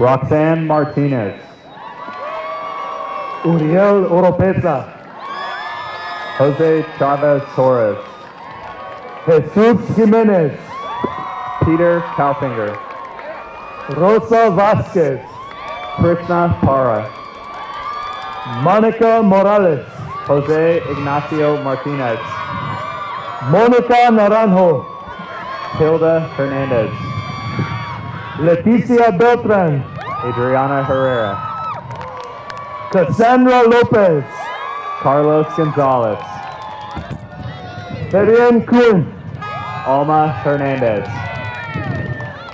Roxanne Martinez, Uriel Oropesa, Jose Chavez Torres, Jesus Jimenez, Peter Kalfinger, Rosa Vasquez, Krishna Para, Monica Morales, Jose Ignacio Martinez, Monica Naranjo, Hilda Hernandez, Leticia Beltran, Adriana Herrera, Cassandra Lopez, Carlos Gonzalez, Ferien Kuhn, Alma Hernandez,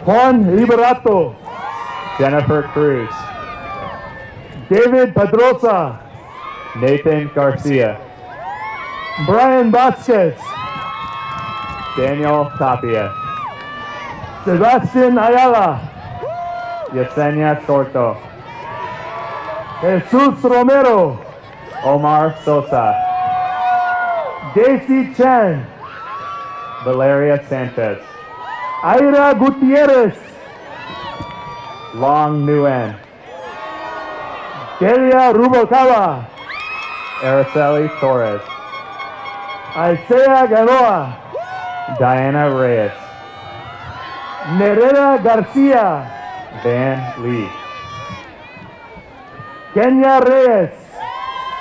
Juan Liberato, Jennifer Cruz, David Pedrosa, Nathan Garcia, Brian Vasquez, Daniel Tapia, Sebastian Ayala, Yesenia Sorto, Jesus Romero, Omar Sosa, Daisy Chen, Valeria Sanchez, Ira Gutierrez, Long Nguyen, Delia Rubalcaba, Araceli Torres, Isaiah Ganoa, Diana Reyes, Nereda Garcia, Van Lee, Kenya Reyes,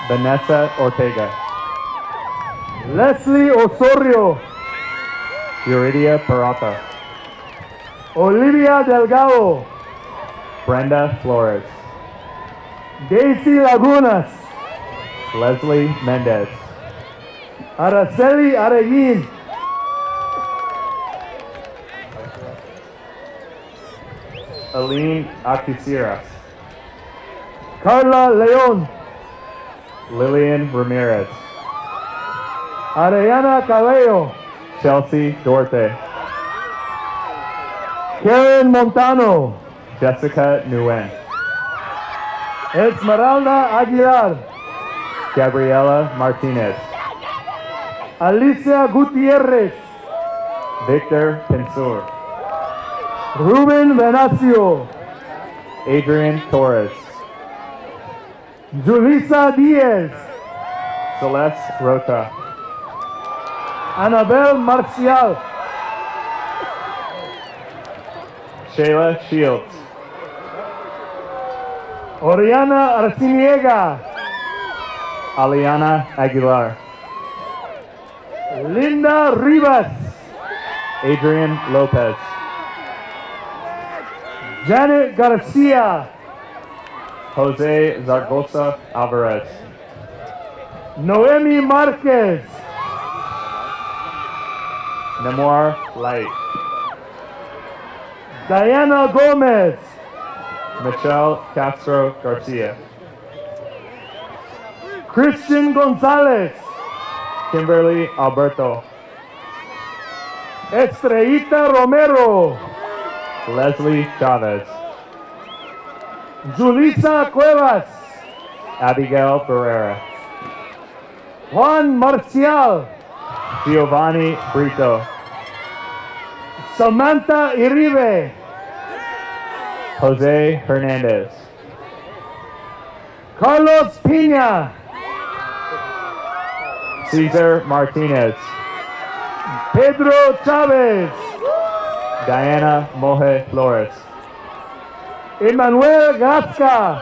Vanessa Ortega, Leslie Osorio, Yuridia Peralta, Olivia Delgado, Brenda Flores, Daisy Lagunas, Leslie Mendez, Araceli Areguin, Aline Acusira, Carla Leon, Lillian Ramirez, Ariana Cabello, Chelsea Duarte, Karen Montano, Jessica Nguyen, Esmeralda Aguilar, Gabriela Martinez, Alicia Gutierrez, Victor Pensur, Ruben Venacio, Adrian Torres, Julissa Diaz, Celeste Rota, Anabel Marcial, Shayla Shields, Oriana Arciniega, Aliana Aguilar, Linda Rivas, Adrian Lopez, Janet Garcia, Jose Zaragoza Alvarez, Noemi Marquez, Nemoir Light, Diana Gomez, Michelle Castro Garcia, Christian Gonzalez, Kimberly Alberto, Estrellita Romero, Leslie Chavez, Julissa Cuevas, Abigail Barrera, Juan Marcial, Giovanni Brito, Samantha Iribe, Jose Hernandez, Carlos Pina, Cesar Martinez, Pedro Chavez, Diana Moje Flores, Emmanuel Gasca,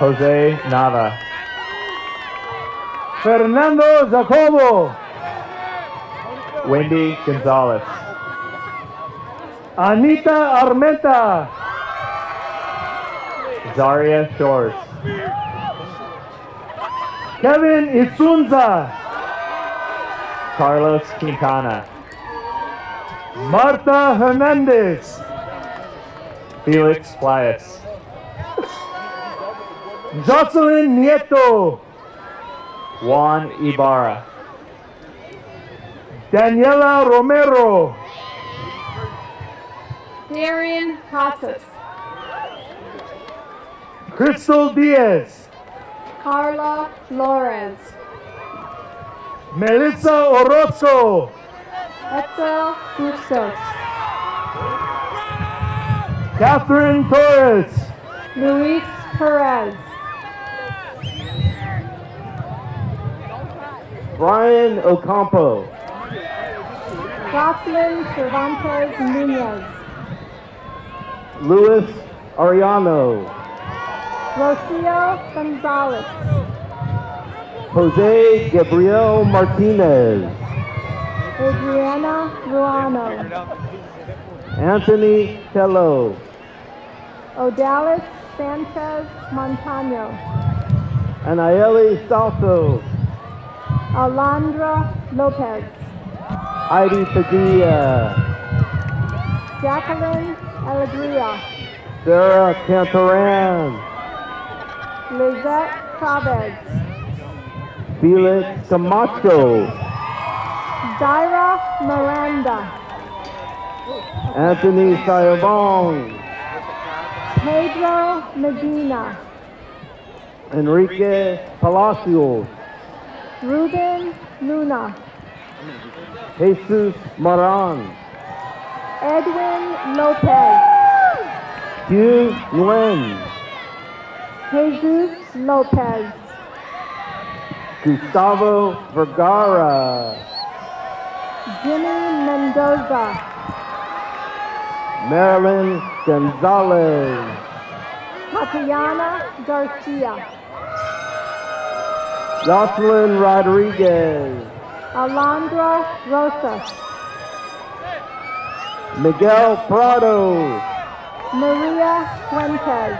Jose Nava, Fernando Jacobo, Wendy Gonzalez, Anita Armenta, Zaria Shores, Kevin Isunza, Carlos Quintana, Marta Hernandez, Felix Plias, Jocelyn Nieto, Juan Ibarra, Daniela Romero, Darian Casas, Crystal Diaz, Carla Lawrence, Melissa Orozco, Etzel Bustos, Catherine Torres. Luis Perez. Brian Ocampo. Jocelyn Cervantes Nunez. Luis Ariano. Rocio Gonzalez. Jose Gabriel Martinez. Adriana Ruano. Anthony Tello. Odalis Sanchez Montano. Anayeli Salso. Alondra Lopez. Heidi Padilla. Jacqueline Alegria. Sarah Cantoran. Lizette Chavez. Felix Camacho. Zaira Miranda. Anthony Sayabong. Pedro Medina. Enrique Palacios. Ruben Luna. Jesus Maran. Edwin Lopez. Hugh Nguyen. Jesus Lopez. Gustavo Vergara. Jimmy Mendoza. Marilyn Gonzalez. Tatiana Garcia. Jocelyn Rodriguez. Alondra Rosas. Miguel Prado. Maria Fuentes.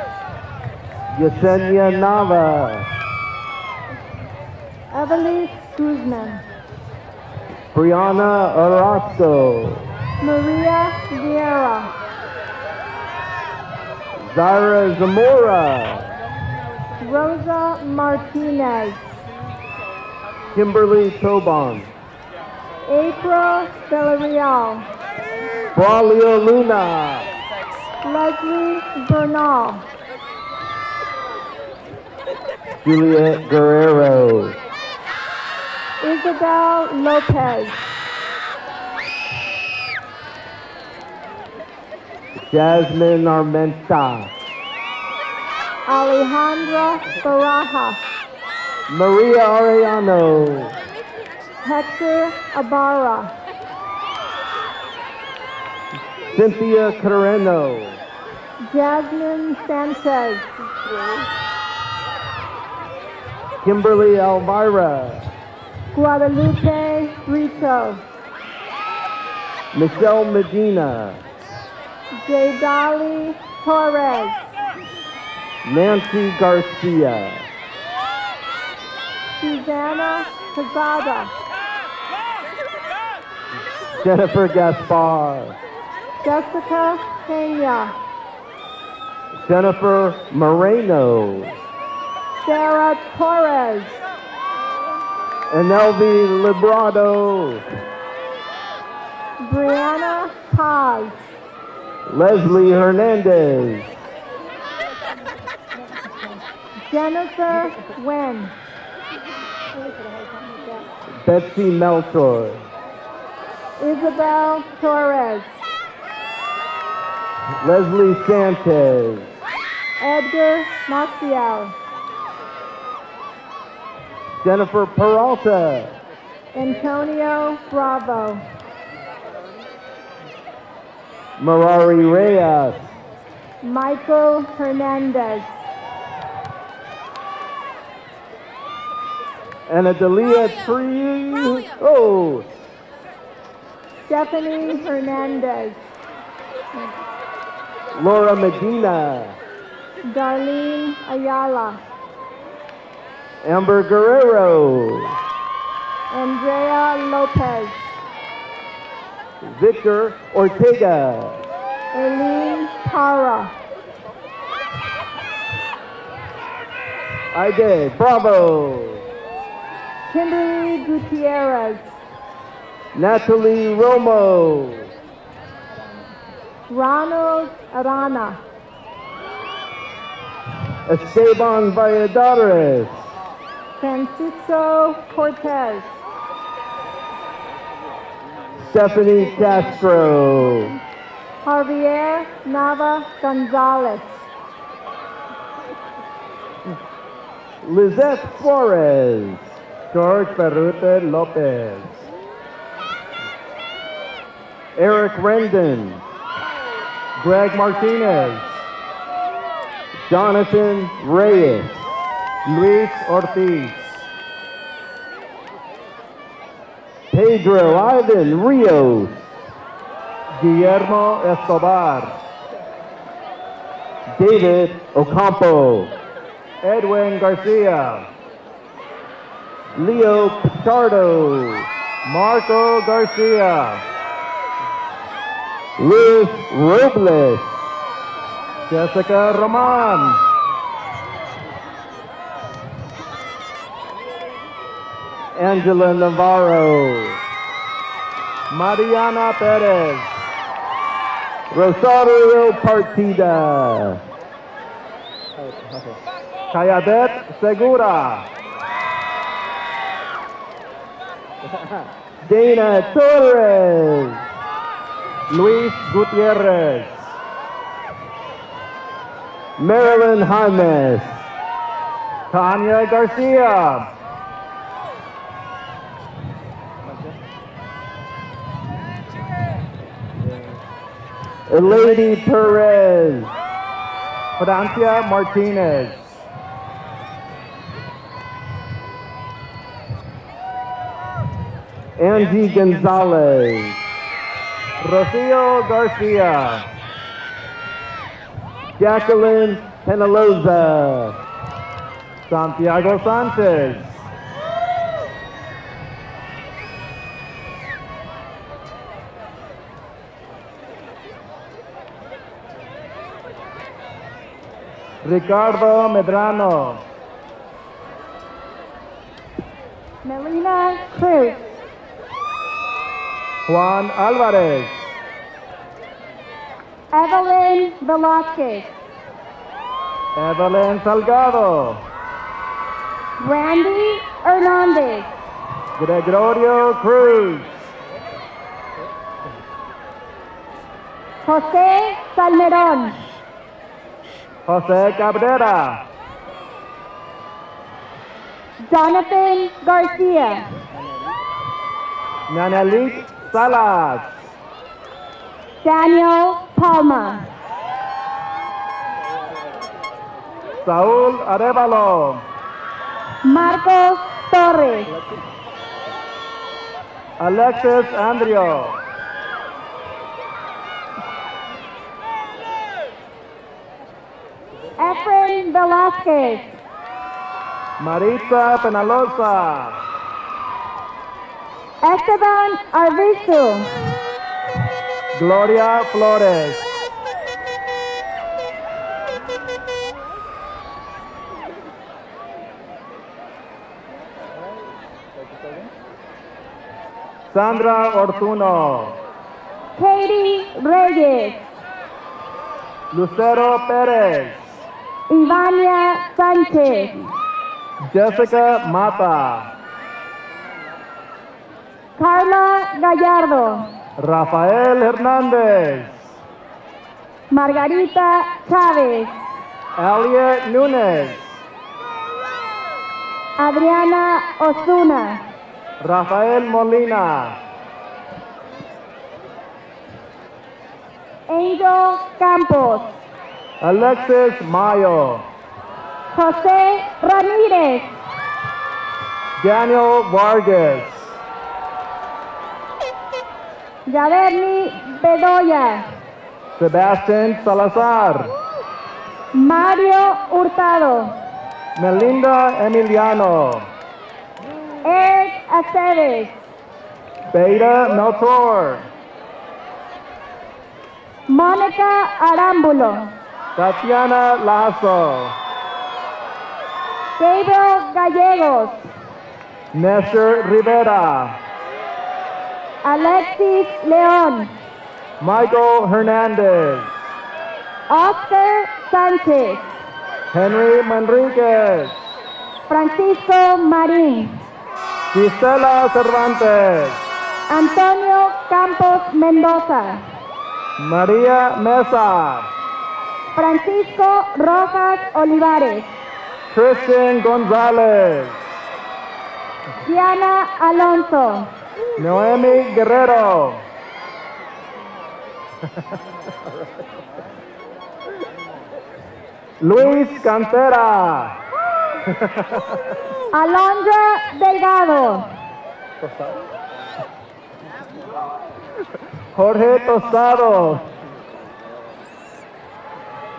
Yesenia Nava. Evelise Guzman. Brianna Orozco. Maria Vieira. Zaira Zamora. Rosa Martinez. Kimberly Tobon. April Villarreal. Braulio Luna. Leslie Bernal. Juliet Guerrero. Isabel Lopez. Jasmine Armenta. Alejandra Baraja. Maria Arellano. Hector Ibarra. Cynthia Carreno. Jasmine Sanchez. Kimberly Elvira. Guadalupe Rito. Michelle Medina. Jadali Torres. Nancy Garcia. Susanna Quezada. Jennifer Gaspar. Jessica Pena. Jennifer Moreno. Sarah Torres. And Elvie Librado. Brianna Paz. Leslie Hernandez. Jennifer Wen. Betsy Melchor. Isabel Torres. Leslie Sanchez. Edgar Maciel. Jennifer Peralta. Antonio Bravo. Marari Reyes. Michael Hernandez. And Adelia Tree. Oh, Stephanie Hernandez. Laura Medina. Darlene Ayala. Amber Guerrero. Andrea Lopez. Victor Ortega. Eileen Para. Ide Bravo. Kimberly Gutierrez. Natalie Romo. Ronald Arana. Esteban Valladares. Francisco Cortez. Stephanie Castro. Javier Nava Gonzalez. Lizette Flores. George Barrute Lopez. Eric Rendon. Greg Martinez. Jonathan Reyes. Luis Ortiz. Pedro Ivan Rios. Guillermo Escobar. David Ocampo. Edwin Garcia. Leo Pichardo. Marco Garcia. Luis Robles. Jessica Roman. Angela Navarro. Mariana Perez. Rosario Partida. Kayadet Segura. Dana Torres. Luis Gutierrez. Marilyn James. Tanya Garcia. Lady Perez. Francia Martinez. Angie Gonzalez. Rocio Garcia. Jacqueline Penaloza. Santiago Sanchez. Ricardo Medrano. Melina Cruz. Juan Alvarez. Evelyn Velasquez. Evelyn Salgado. Randy Hernandez. Gregorio Cruz. José Salmerón. Jose Cabrera. Jonathan Garcia. Nanelit Salas. Daniel Palma. Saúl Arevalo. Marcos Torres. Alexis Andrio. Efren Velasquez. Maritza Penalosa. Esteban Arvizu. Gloria Flores. Sandra Ortuno. Katie Reyes. Lucero Pérez. Ivania Sánchez. Jessica Mata. Carla Gallardo. Rafael Hernández. Margarita Chávez. Elliot Núñez. Adriana Osuna. Rafael Molina. Angel Campos. Alexis Mayo. José Ramírez. Daniel Vargas. Yaverni Bedoya. Sebastian Salazar. Mario Hurtado. Melinda Emiliano. Eric Aceves. Beta Melchor. Mónica Arámbulo. Tatiana Lazo. Gabriel Gallegos. Nestor Rivera. Alexis León. Michael Hernandez. Oscar Sánchez. Henry Manriquez. Francisco Marín. Gisela Cervantes. Antonio Campos Mendoza. María Mesa, Francisco Rojas Olivares, Christian Gonzalez, Diana Alonso, Noemi Guerrero, Luis Cantera, Alondra Delgado, Jorge Tostado,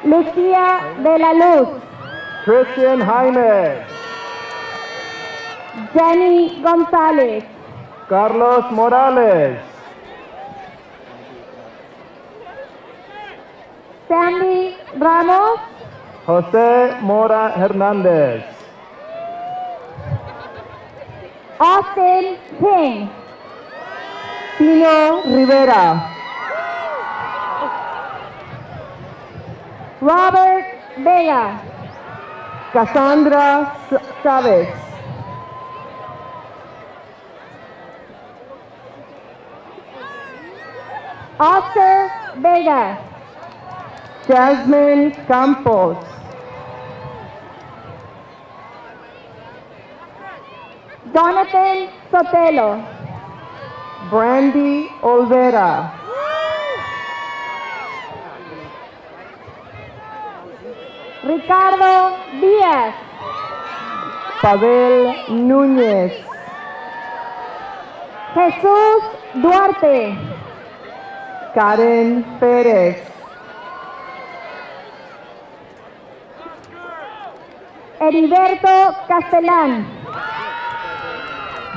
Lucía de la Luz, Christian Jaime, Jenny González, Carlos Morales, Sandy Ramos, José Mora Hernández, Austin King, Pino Rivera, Robert Vega, Cassandra Chávez, Oscar Vega, Jasmine Campos, Jonathan Sotelo, Brandy Olvera, Ricardo Díaz, Pavel Núñez, Jesús Duarte, Karen Pérez, Heriberto Castellán,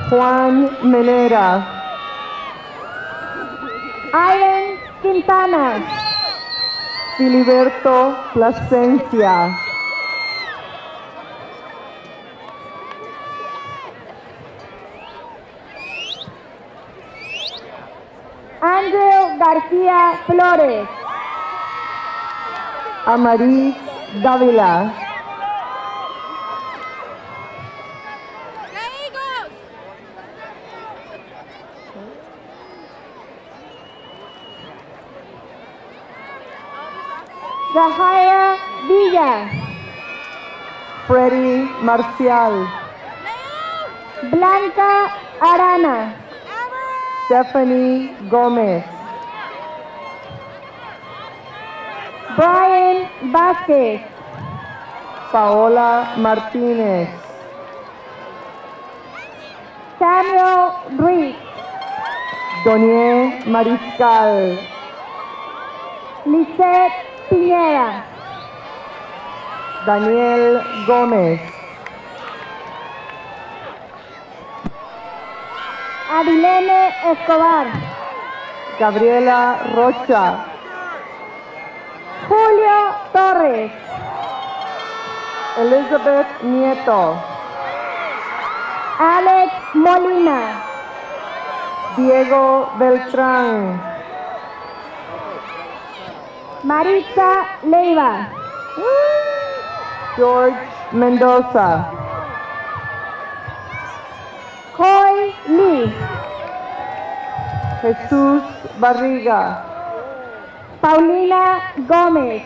Juan Menera, Ivan Quintana, Filiberto Plasencia, Andrew García Flores, Amaris Dávila, Freddy Marcial, Blanca Arana, Stephanie Gómez, Brian Vázquez, Paola Martínez, Samuel Ruiz, Donier Mariscal, Lisette Piñera, Daniel Gómez, Adilene Escobar, Gabriela Rocha, Julio Torres, Elizabeth Nieto, Alex Molina, Diego Beltrán, Maritza Leiva, George Mendoza, Coy Lee, Jesús Barriga, Paulina Gómez,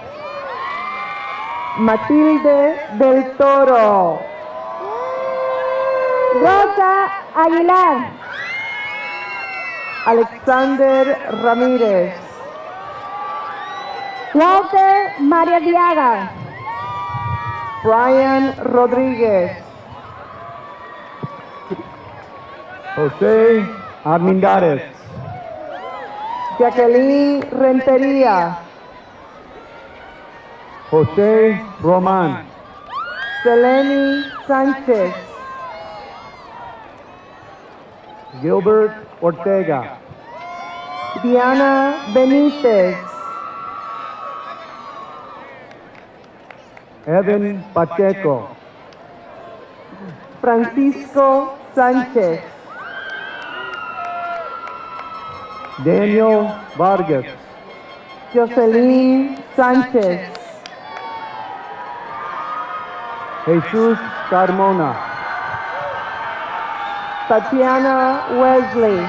Matilde del Toro, Rosa Aguilar, Alexander Ramírez, Walter María Diaga, Brian Rodríguez, Jose Armendariz. Jacqueline Rentería, Jose Roman. Seleni Sánchez, Gilbert Ortega. Diana Benítez, Evan Pacheco. Francisco Sánchez, Daniel Vargas. Jocelyn Sánchez, Jesus Carmona. Tatiana Wesley,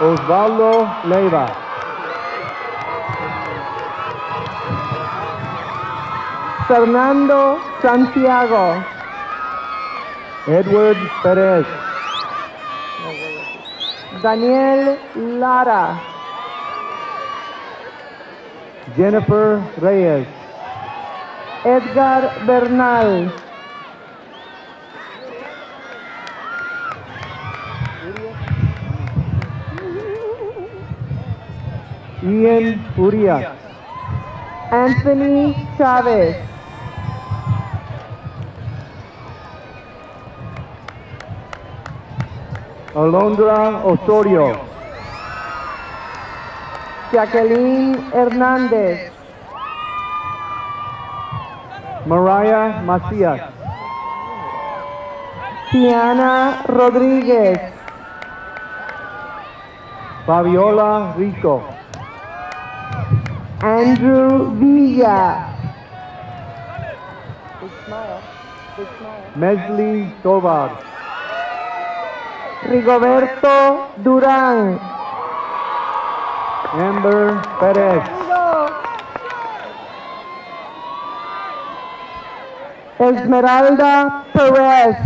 Osvaldo Leiva. Fernando Santiago, Edward Perez, Daniel Lara, Jennifer Reyes, Edgar Bernal, Ian Urias, Anthony Chavez, Alondra Osorio, Jacqueline Hernández, Mariah Macias, Tiana Rodríguez, Fabiola Rico, Andrew Villa, Mesli Tovar, Rigoberto Durán, Amber Perez, Esmeralda Perez,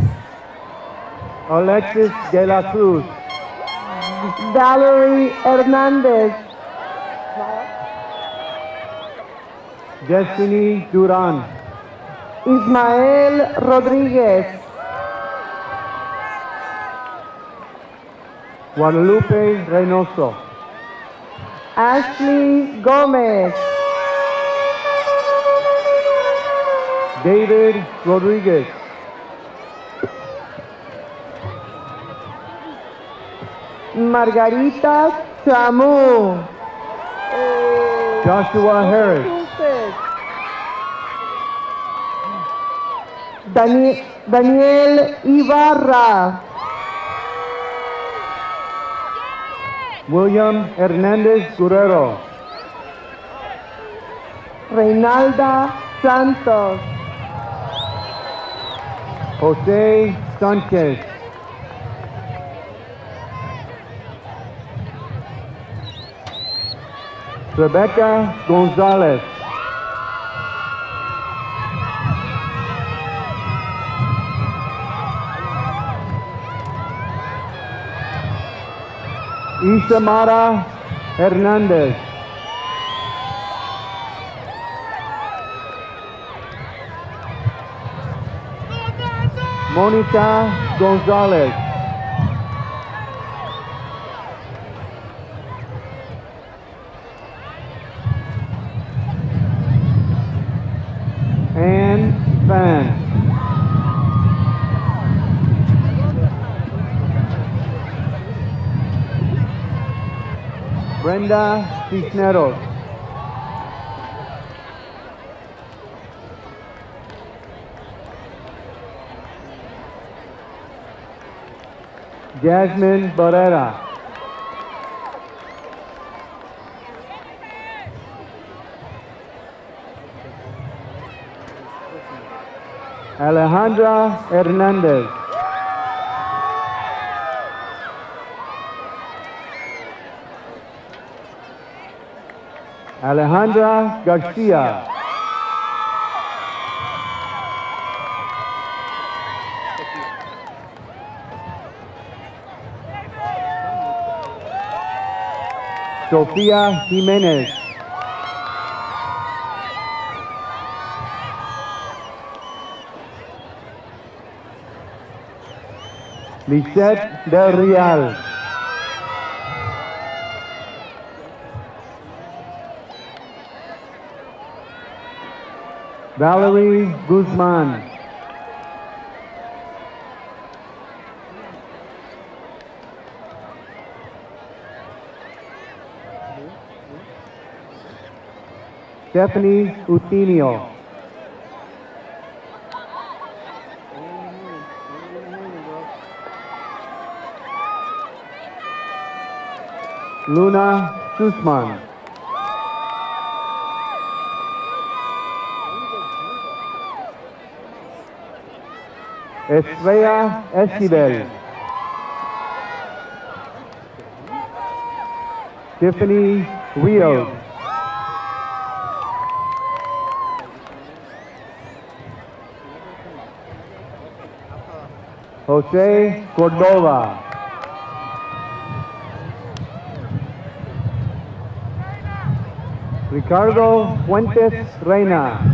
Alexis de la Cruz, Valerie Hernández, Destiny Duran, Ismael Rodríguez, Guadalupe Reynoso, Ashley Gómez, David Rodriguez, Margarita Chamu, Joshua Harris, Dani- Daniel Ibarra, William Hernandez Guerrero, Reinalda Santos, Jose Sanchez, Rebecca Gonzalez, Isamara Hernandez, Monica Gonzalez, Brenda Cisneros, Jasmine Barrera, Alejandra Hernandez, Alejandra Garcia, Sofía Jiménez, Lisette Del Real, Valerie Guzman, Stephanie Utinio, Luna Sussman, Estrella Esquivel. Tiffany Rios. Jose Cordova. Ricardo Fuentes Reina.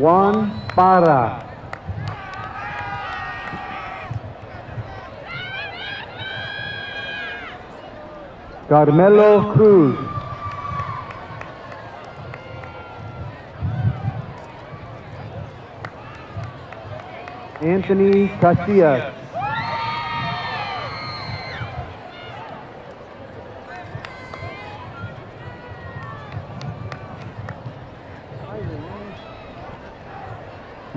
Juan Para. Carmelo Cruz. Anthony Casillas.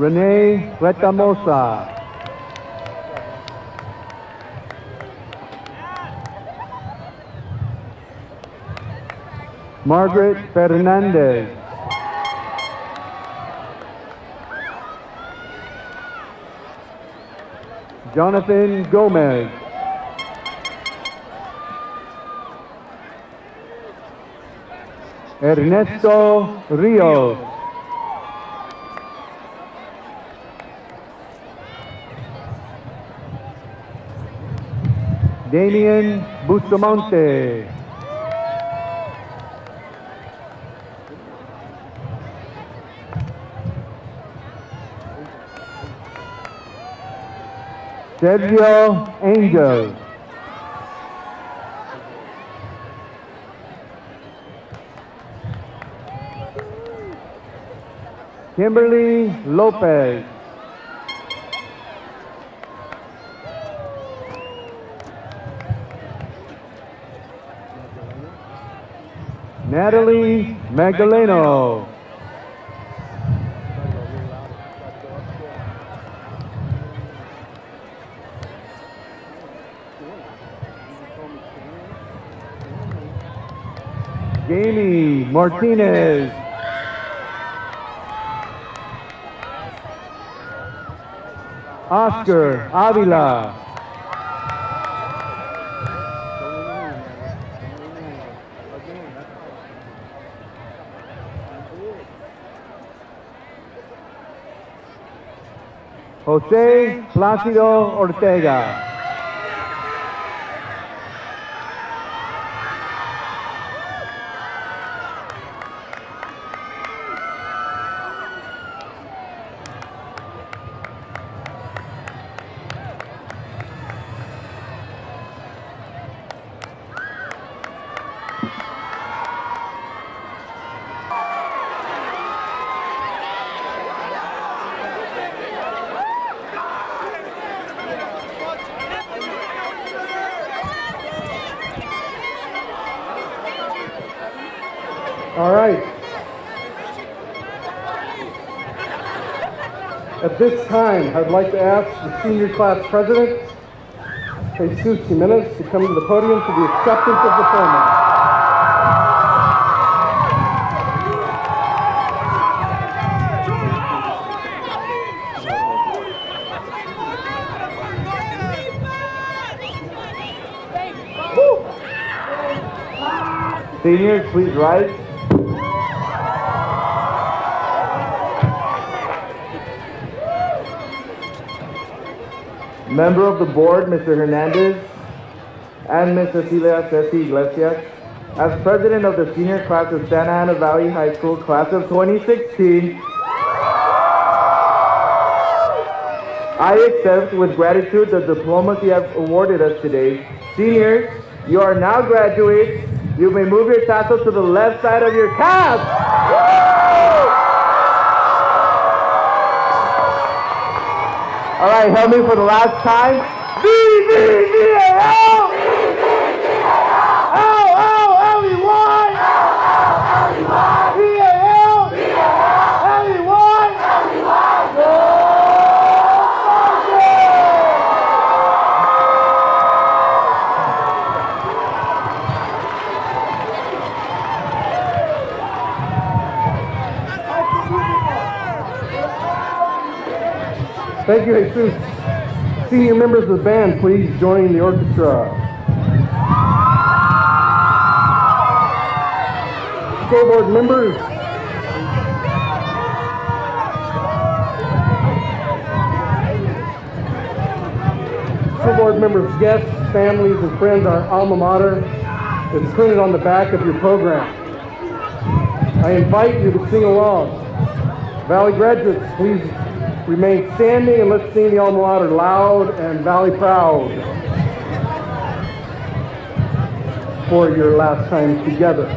Renee Retamosa. Margaret Fernandez. Jonathan Gomez. Ernesto Rios. Damian Bustamante. Sergio Angel. Kimberly Lopez. Natalie Magdaleno. Jamie Martinez. Oscar Avila. Jose Plácido Ortega. All right. At this time, I'd like to ask the senior class president, Jesus Jimenez, to come to the podium for the acceptance of the diploma. Seniors, please rise. Member of the board, Mr. Hernandez, and Ms. Cecilia Ceci Iglesias, as president of the senior class of Santa Ana Valley High School, class of 2016, I accept with gratitude the diplomas you have awarded us today. Seniors, you are now graduates. You may move your tassel to the left side of your cap. All right, help me for the last time. V, V, V, A, L. Thank you, Jesus. Senior members of the band, please join the orchestra. School board members, school board members, guests, families, and friends, our alma mater is printed on the back of your program. I invite you to sing along. Valley graduates, please remain standing and let's sing the alma mater loud and Valley proud for your last time together.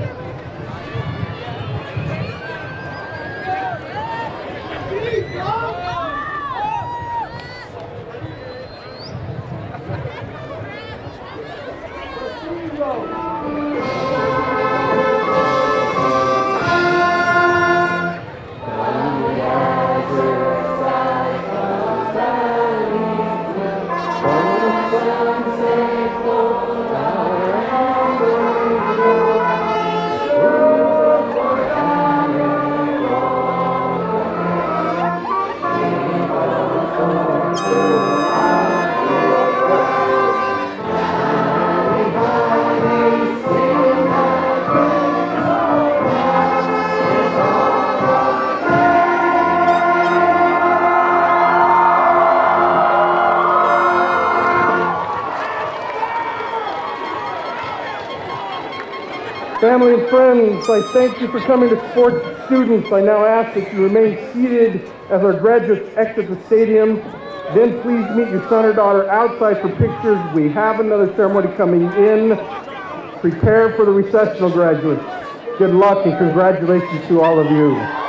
I thank you for coming to support students. I now ask that you remain seated as our graduates exit the stadium. Then please meet your son or daughter outside for pictures. We have another ceremony coming in. Prepare for the recessional graduates. Good luck and congratulations to all of you.